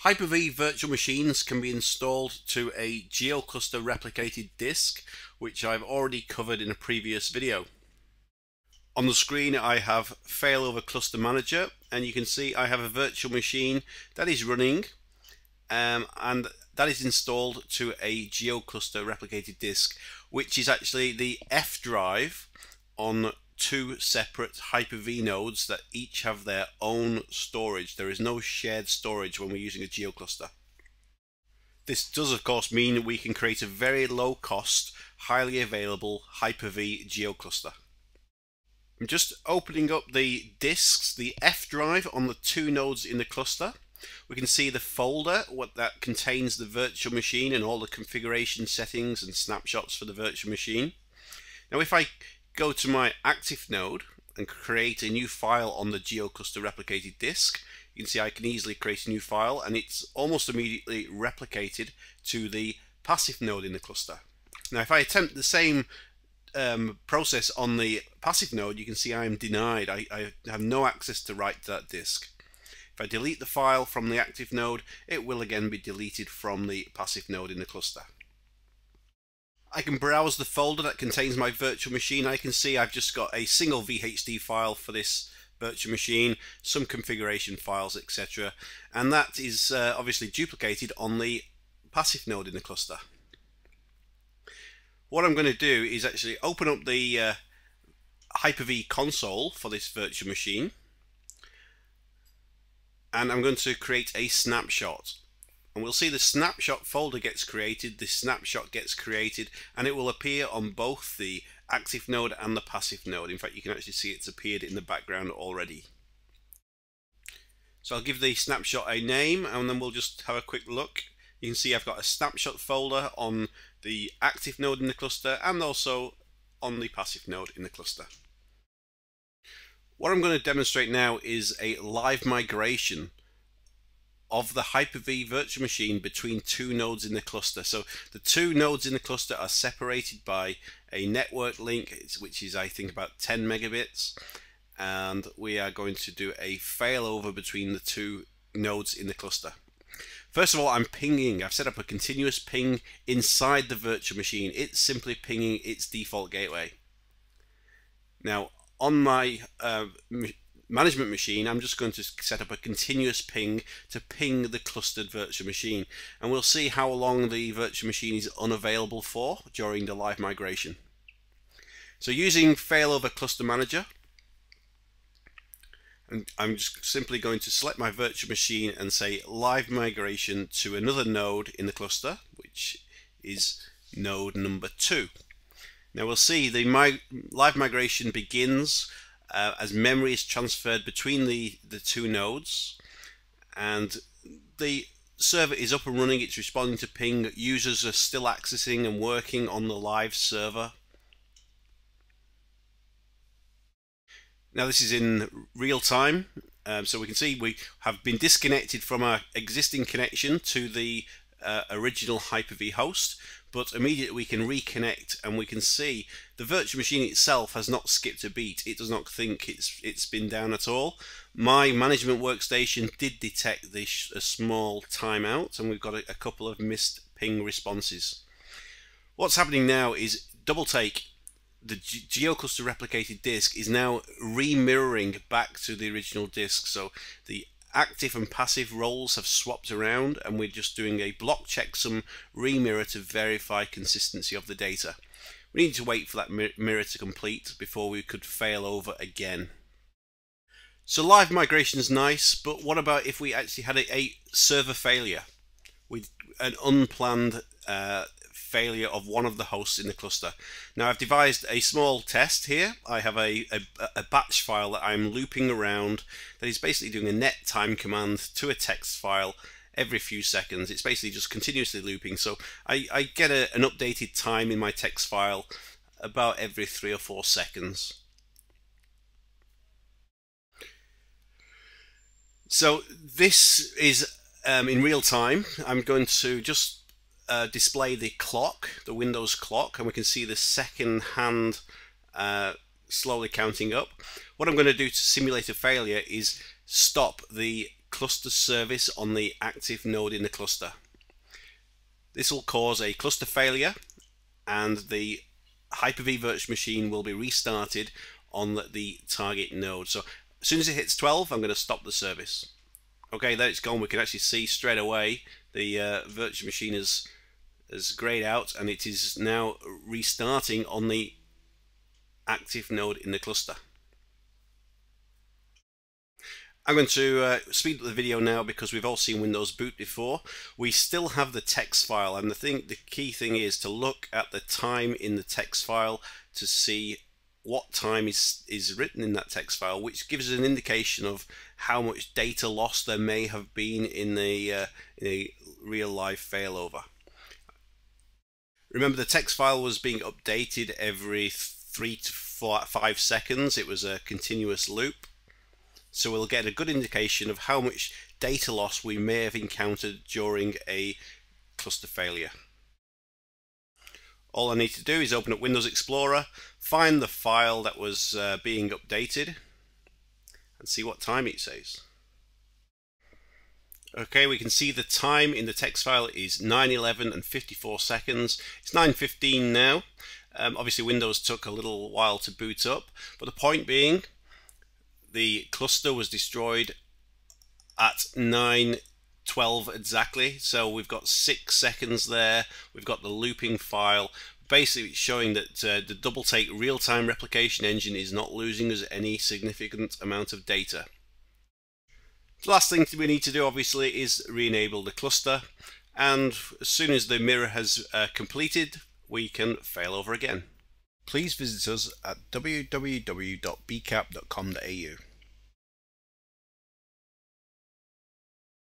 Hyper-V virtual machines can be installed to a GeoCluster replicated disk, which I've already covered in a previous video. On the screen I have Failover Cluster Manager and you can see I have a virtual machine that is running um, and that is installed to a GeoCluster replicated disk which is actually the F drive on two separate Hyper-V nodes that each have their own storage. There is no shared storage when we're using a GeoCluster. This does of course mean we can create a very low cost, highly available Hyper-V GeoCluster. I'm just opening up the disks, the F drive on the two nodes in the cluster. We can see the folder what that contains the virtual machine and all the configuration settings and snapshots for the virtual machine. Now if I go to my active node and create a new file on the GeoCluster replicated disk, you can see I can easily create a new file and it's almost immediately replicated to the passive node in the cluster. Now if I attempt the same um, process on the passive node, you can see I am denied. I, I have no access to write to that disk. If I delete the file from the active node, it will again be deleted from the passive node in the cluster. I can browse the folder that contains my virtual machine. I can see I've just got a single VHD file for this virtual machine, some configuration files, etc. And that is uh, obviously duplicated on the passive node in the cluster. What I'm going to do is actually open up the uh, Hyper-V console for this virtual machine and I'm going to create a snapshot and we'll see the snapshot folder gets created, the snapshot gets created, and it will appear on both the active node and the passive node. In fact, you can actually see it's appeared in the background already. So I'll give the snapshot a name, and then we'll just have a quick look. You can see I've got a snapshot folder on the active node in the cluster, and also on the passive node in the cluster. What I'm going to demonstrate now is a live migration of the Hyper-V virtual machine between two nodes in the cluster. So the two nodes in the cluster are separated by a network link, which is I think about 10 megabits. And we are going to do a failover between the two nodes in the cluster. First of all, I'm pinging. I've set up a continuous ping inside the virtual machine. It's simply pinging its default gateway. Now, on my uh, management machine, I'm just going to set up a continuous ping to ping the clustered virtual machine. And we'll see how long the virtual machine is unavailable for during the live migration. So using failover cluster manager, I'm just simply going to select my virtual machine and say live migration to another node in the cluster, which is node number two. Now we'll see the mi live migration begins uh, as memory is transferred between the, the two nodes and the server is up and running, it's responding to ping, users are still accessing and working on the live server. Now this is in real time, um, so we can see we have been disconnected from our existing connection to the uh, original Hyper-V host, but immediately we can reconnect and we can see the virtual machine itself has not skipped a beat. It does not think it's it's been down at all. My management workstation did detect this a small timeout and we've got a, a couple of missed ping responses. What's happening now is double take the GeoCluster replicated disk is now remirroring back to the original disk. So the active and passive roles have swapped around and we're just doing a block checksum remirror to verify consistency of the data. We need to wait for that mirror to complete before we could fail over again. So live migration is nice, but what about if we actually had a, a server failure with an unplanned uh, failure of one of the hosts in the cluster. Now I've devised a small test here. I have a, a, a, batch file that I'm looping around that is basically doing a net time command to a text file every few seconds. It's basically just continuously looping. So I, I get a, an updated time in my text file about every three or four seconds. So this is um, in real time. I'm going to just uh, display the clock, the Windows clock, and we can see the second hand uh, slowly counting up. What I'm going to do to simulate a failure is stop the cluster service on the active node in the cluster. This will cause a cluster failure and the Hyper-V virtual machine will be restarted on the target node. So as soon as it hits 12, I'm going to stop the service. Okay, there it's gone. We can actually see straight away the uh, virtual machine has, has grayed out and it is now restarting on the active node in the cluster. I'm going to uh, speed up the video now because we've all seen Windows Boot before. We still have the text file and the thing, the key thing is to look at the time in the text file to see what time is, is written in that text file, which gives us an indication of how much data loss there may have been in the, uh, in a real life failover. Remember the text file was being updated every three to four, five seconds. It was a continuous loop so we'll get a good indication of how much data loss we may have encountered during a cluster failure. All I need to do is open up Windows Explorer, find the file that was uh, being updated and see what time it says. Okay, we can see the time in the text file is 9.11 and 54 seconds. It's 9.15 now. Um, obviously Windows took a little while to boot up, but the point being the cluster was destroyed at 9.12 exactly. So we've got six seconds there. We've got the looping file basically showing that uh, the double-take real-time replication engine is not losing us any significant amount of data. The last thing we need to do obviously is re-enable the cluster and as soon as the mirror has uh, completed we can fail over again please visit us at www.bcap.com.au.